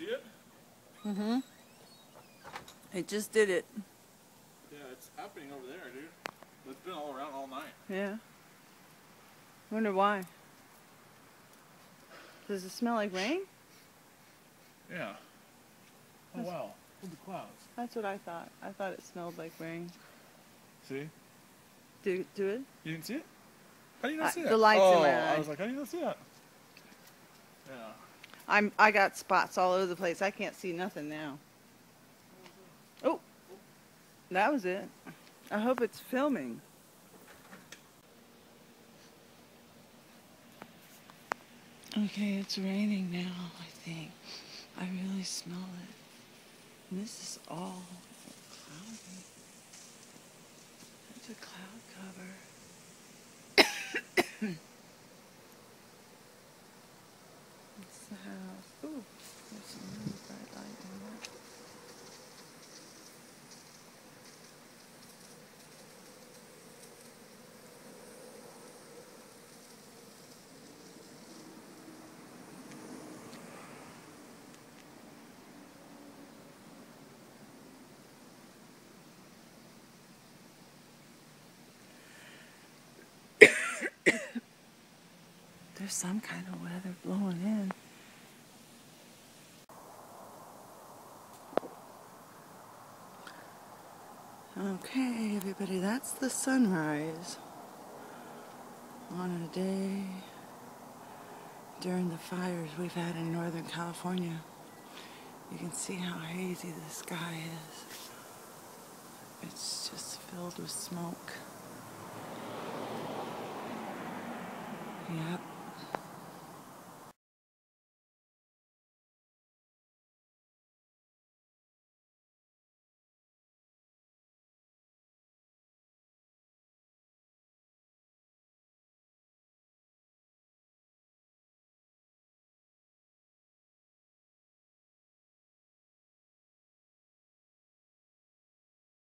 see it? Mm-hmm. It just did it. Yeah, it's happening over there, dude. It's been all around all night. Yeah. Wonder why. Does it smell like rain? Yeah. Oh That's- wow. Look at the clouds. That's what I thought. I thought it smelled like rain. See? Do do it? You didn't see it? How do you not I- see the that? light's in oh, my I was like, how do you not see that? Yeah. I'm I got spots all over the place. I can't see nothing now. Oh. That was it. I hope it's filming. Okay, it's raining now, I think. I really smell it. And this is all cloudy. It's a cloud cover. There's some kind of weather blowing in. Okay, everybody, that's the sunrise on a day during the fires we've had in Northern California. You can see how hazy the sky is. It's just filled with smoke. Yep.